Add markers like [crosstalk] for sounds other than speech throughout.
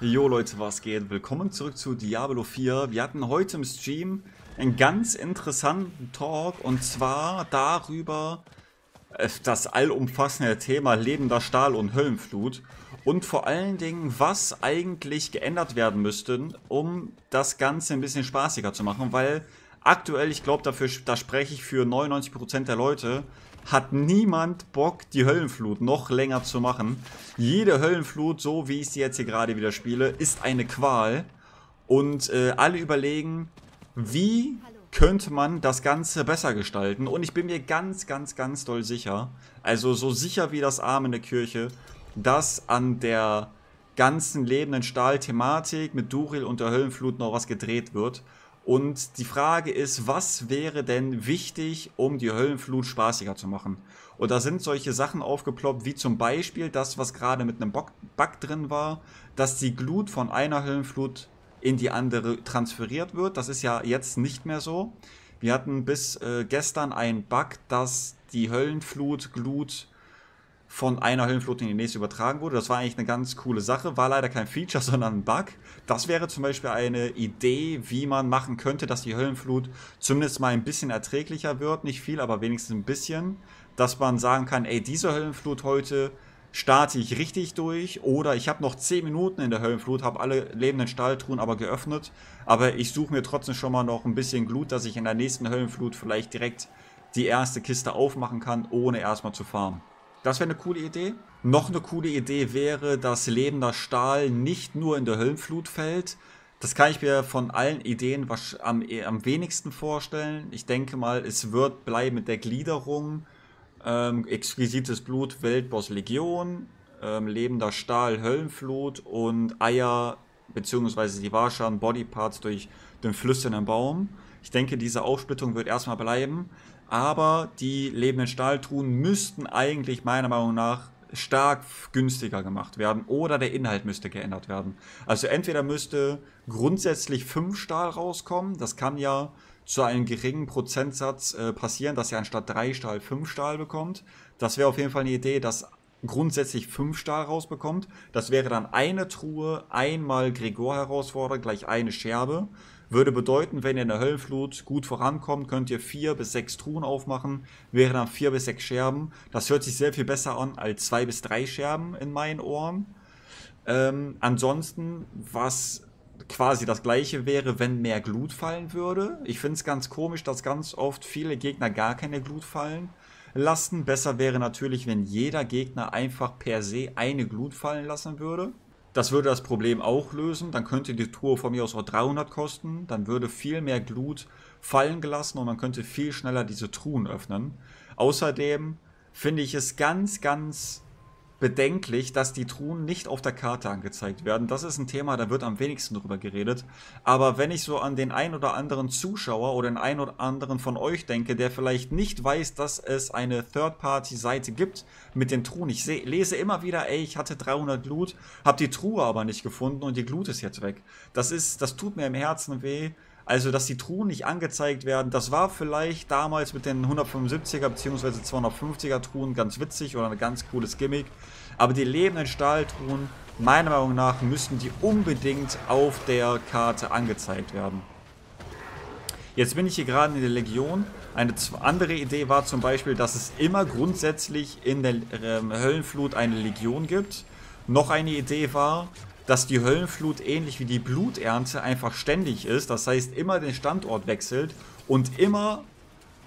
Jo Leute, was geht? Willkommen zurück zu Diablo 4. Wir hatten heute im Stream einen ganz interessanten Talk und zwar darüber äh, das allumfassende Thema lebender Stahl und Höllenflut und vor allen Dingen, was eigentlich geändert werden müsste, um das Ganze ein bisschen spaßiger zu machen, weil aktuell, ich glaube, dafür, da spreche ich für 99% der Leute, hat niemand Bock, die Höllenflut noch länger zu machen. Jede Höllenflut, so wie ich sie jetzt hier gerade wieder spiele, ist eine Qual. Und äh, alle überlegen, wie könnte man das Ganze besser gestalten. Und ich bin mir ganz, ganz, ganz doll sicher, also so sicher wie das Arm in der Kirche, dass an der ganzen lebenden Stahl-Thematik mit Duril und der Höllenflut noch was gedreht wird. Und die Frage ist, was wäre denn wichtig, um die Höllenflut spaßiger zu machen? Und da sind solche Sachen aufgeploppt, wie zum Beispiel das, was gerade mit einem Bug drin war, dass die Glut von einer Höllenflut in die andere transferiert wird. Das ist ja jetzt nicht mehr so. Wir hatten bis äh, gestern einen Bug, dass die Höllenflut Glut von einer Höllenflut in die nächste übertragen wurde. Das war eigentlich eine ganz coole Sache. War leider kein Feature, [laughs] sondern ein Bug. Das wäre zum Beispiel eine Idee, wie man machen könnte, dass die Höllenflut zumindest mal ein bisschen erträglicher wird. Nicht viel, aber wenigstens ein bisschen. Dass man sagen kann, ey, diese Höllenflut heute starte ich richtig durch oder ich habe noch 10 Minuten in der Höllenflut, habe alle lebenden Stahltruhen aber geöffnet, aber ich suche mir trotzdem schon mal noch ein bisschen Glut, dass ich in der nächsten Höllenflut vielleicht direkt die erste Kiste aufmachen kann, ohne erstmal zu farmen. Das wäre eine coole Idee. Noch eine coole Idee wäre, dass lebender Stahl nicht nur in der Höllenflut fällt. Das kann ich mir von allen Ideen am, am wenigsten vorstellen. Ich denke mal, es wird bleiben mit der Gliederung. Ähm, exquisites Blut, Weltboss Legion, ähm, lebender Stahl, Höllenflut und Eier bzw. die Warschan Bodyparts durch den flüsternden Baum. Ich denke, diese Aufsplittung wird erstmal bleiben aber die lebenden Stahltruhen müssten eigentlich meiner Meinung nach stark günstiger gemacht werden oder der Inhalt müsste geändert werden. Also entweder müsste grundsätzlich 5 Stahl rauskommen, das kann ja zu einem geringen Prozentsatz äh, passieren, dass ihr anstatt 3 Stahl 5 Stahl bekommt. Das wäre auf jeden Fall eine Idee, dass grundsätzlich 5 Stahl rausbekommt. Das wäre dann eine Truhe, einmal Gregor herausfordern, gleich eine Scherbe. Würde bedeuten, wenn ihr in der Höllenflut gut vorankommt, könnt ihr vier bis sechs Truhen aufmachen, wäre dann vier bis sechs Scherben. Das hört sich sehr viel besser an als zwei bis drei Scherben in meinen Ohren. Ähm, ansonsten, was quasi das gleiche wäre, wenn mehr Glut fallen würde. Ich finde es ganz komisch, dass ganz oft viele Gegner gar keine Glut fallen lassen. Besser wäre natürlich, wenn jeder Gegner einfach per se eine Glut fallen lassen würde. Das würde das Problem auch lösen. Dann könnte die Tour von mir aus auch 300 kosten. Dann würde viel mehr Glut fallen gelassen und man könnte viel schneller diese Truhen öffnen. Außerdem finde ich es ganz, ganz bedenklich, dass die Truhen nicht auf der Karte angezeigt werden. Das ist ein Thema, da wird am wenigsten drüber geredet. Aber wenn ich so an den ein oder anderen Zuschauer oder den ein oder anderen von euch denke, der vielleicht nicht weiß, dass es eine Third-Party-Seite gibt mit den Truhen. Ich lese immer wieder, ey, ich hatte 300 Glut, habe die Truhe aber nicht gefunden und die Glut ist jetzt weg. Das ist, das tut mir im Herzen weh. Also, dass die Truhen nicht angezeigt werden, das war vielleicht damals mit den 175er bzw. 250er Truhen ganz witzig oder ein ganz cooles Gimmick. Aber die lebenden Stahltruhen, meiner Meinung nach, müssten die unbedingt auf der Karte angezeigt werden. Jetzt bin ich hier gerade in der Legion. Eine andere Idee war zum Beispiel, dass es immer grundsätzlich in der ähm, Höllenflut eine Legion gibt. Noch eine Idee war, dass die Höllenflut ähnlich wie die Bluternte einfach ständig ist. Das heißt, immer den Standort wechselt und immer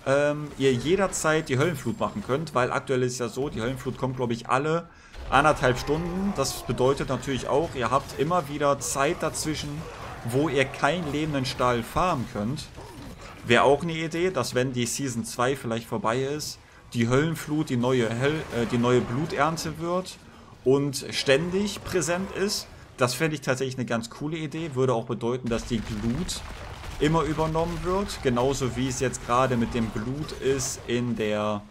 ähm, ihr jederzeit die Höllenflut machen könnt, weil aktuell ist ja so, die Höllenflut kommt, glaube ich, alle anderthalb Stunden. Das bedeutet natürlich auch, ihr habt immer wieder Zeit dazwischen, wo ihr keinen lebenden Stahl farmen könnt. Wäre auch eine Idee, dass wenn die Season 2 vielleicht vorbei ist, die Höllenflut die neue, Höl äh, die neue Bluternte wird und ständig präsent ist. Das fände ich tatsächlich eine ganz coole Idee. Würde auch bedeuten, dass die Glut immer übernommen wird. Genauso wie es jetzt gerade mit dem Blut ist in der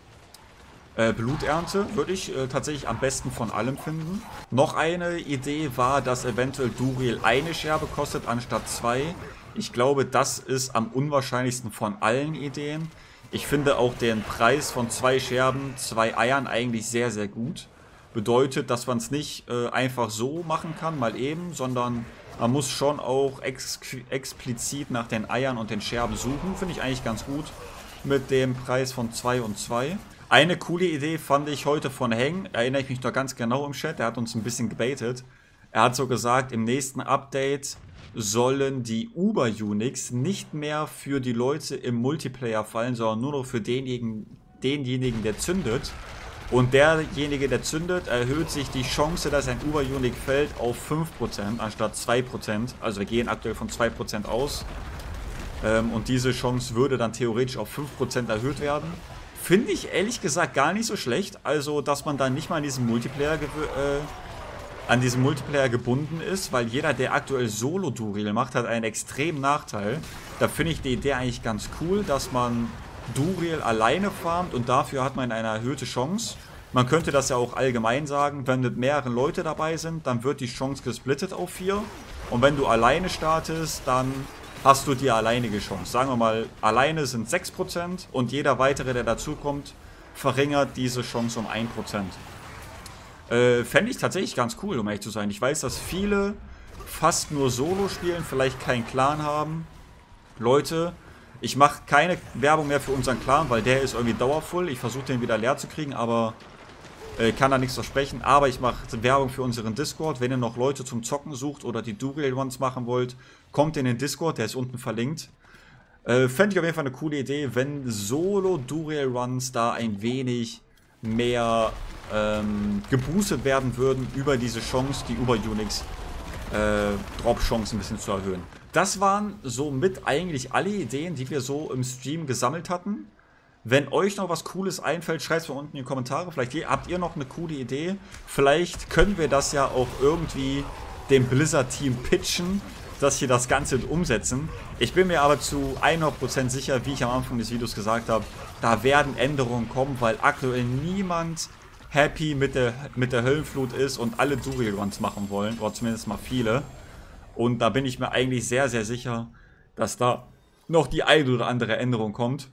äh, Bluternte. Würde ich äh, tatsächlich am besten von allem finden. Noch eine Idee war, dass eventuell Duriel eine Scherbe kostet anstatt zwei. Ich glaube, das ist am unwahrscheinlichsten von allen Ideen. Ich finde auch den Preis von zwei Scherben, zwei Eiern eigentlich sehr, sehr gut. Bedeutet, dass man es nicht äh, einfach so machen kann, mal eben, sondern man muss schon auch ex explizit nach den Eiern und den Scherben suchen. Finde ich eigentlich ganz gut mit dem Preis von 2 und 2. Eine coole Idee fand ich heute von Heng, erinnere ich mich noch ganz genau im Chat, er hat uns ein bisschen gebaitet. Er hat so gesagt, im nächsten Update sollen die Uber-Unix nicht mehr für die Leute im Multiplayer fallen, sondern nur noch für denjenigen, denjenigen der zündet. Und derjenige, der zündet, erhöht sich die Chance, dass ein Uber-Unix fällt, auf 5% anstatt 2%. Also wir gehen aktuell von 2% aus. Ähm, und diese Chance würde dann theoretisch auf 5% erhöht werden. Finde ich ehrlich gesagt gar nicht so schlecht. Also, dass man dann nicht mal an diesem Multiplayer, äh, an diesem Multiplayer gebunden ist, weil jeder, der aktuell Solo-Duriel macht, hat einen extremen Nachteil. Da finde ich die Idee eigentlich ganz cool, dass man Duriel alleine farmt und dafür hat man eine erhöhte Chance. Man könnte das ja auch allgemein sagen, wenn mit mehreren Leute dabei sind, dann wird die Chance gesplittet auf 4. Und wenn du alleine startest, dann hast du die alleinige Chance. Sagen wir mal, alleine sind 6% und jeder weitere, der dazukommt, verringert diese Chance um 1%. Äh, Fände ich tatsächlich ganz cool, um ehrlich zu sein. Ich weiß, dass viele fast nur Solo spielen, vielleicht keinen Clan haben. Leute, ich mache keine Werbung mehr für unseren Clan, weil der ist irgendwie dauervoll. Ich versuche den wieder leer zu kriegen, aber äh, kann da nichts versprechen. Aber ich mache Werbung für unseren Discord. Wenn ihr noch Leute zum Zocken sucht oder die Duriel Ones machen wollt, kommt in den Discord, der ist unten verlinkt. Äh, Fände ich auf jeden Fall eine coole Idee, wenn Solo Duriel Runs da ein wenig mehr ähm, geboostet werden würden über diese Chance, die über Unix äh, Drop-Chance ein bisschen zu erhöhen. Das waren somit eigentlich alle Ideen, die wir so im Stream gesammelt hatten. Wenn euch noch was Cooles einfällt, schreibt es mal unten in die Kommentare. Vielleicht habt ihr noch eine coole Idee. Vielleicht können wir das ja auch irgendwie dem Blizzard-Team pitchen, dass sie das Ganze umsetzen. Ich bin mir aber zu 100% sicher, wie ich am Anfang des Videos gesagt habe, da werden Änderungen kommen, weil aktuell niemand happy mit der, mit der Höllenflut ist und alle Duriel Runs machen wollen, oder zumindest mal viele. Und da bin ich mir eigentlich sehr, sehr sicher, dass da noch die eine oder andere Änderung kommt.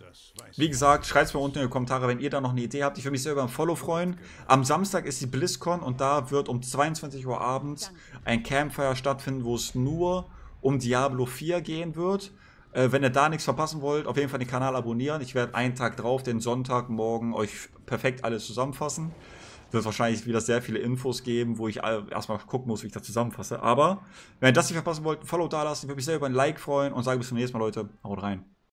Wie gesagt, schreibt es mir unten in die Kommentare, wenn ihr da noch eine Idee habt. Ich würde mich sehr über ein Follow freuen. Am Samstag ist die BlizzCon und da wird um 22 Uhr abends ein Campfire stattfinden, wo es nur um Diablo 4 gehen wird. Äh, wenn ihr da nichts verpassen wollt, auf jeden Fall den Kanal abonnieren. Ich werde einen Tag drauf, den Sonntagmorgen, euch perfekt alles zusammenfassen wird wahrscheinlich wieder sehr viele Infos geben, wo ich erstmal gucken muss, wie ich das zusammenfasse. Aber wenn ihr das nicht verpassen wollt, ein Follow da lassen, würde mich sehr über ein Like freuen und sage bis zum nächsten Mal, Leute. Haut rein.